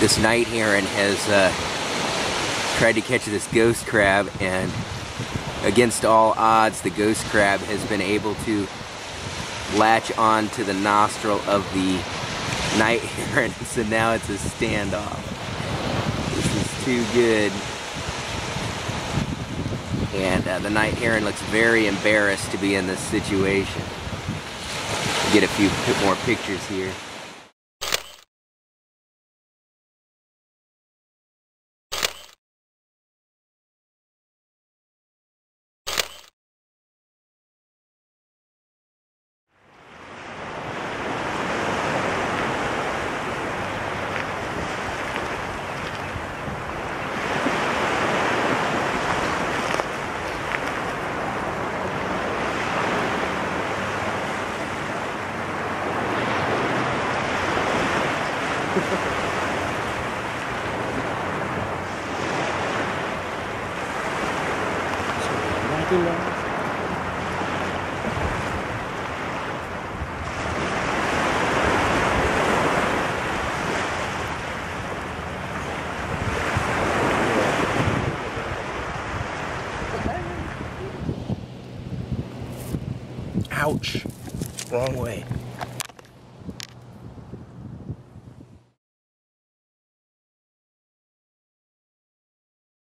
this night heron has uh, tried to catch this ghost crab and against all odds the ghost crab has been able to latch on to the nostril of the night heron so now it's a standoff. This is too good. And uh, the night heron looks very embarrassed to be in this situation. Get a few more pictures here. Ouch. Wrong way.